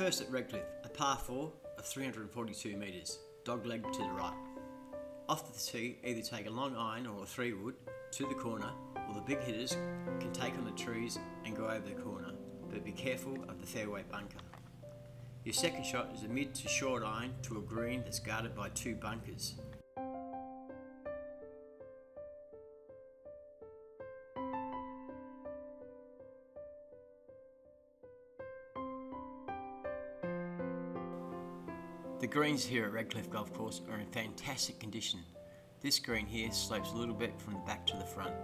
First at Redcliffe, a par 4 of 342 metres, dogleg to the right. Off the tee, either take a long iron or a 3 wood to the corner, or the big hitters can take on the trees and go over the corner, but be careful of the fairway bunker. Your second shot is a mid to short iron to a green that's guarded by two bunkers. The greens here at Redcliffe Golf Course are in fantastic condition. This green here slopes a little bit from the back to the front.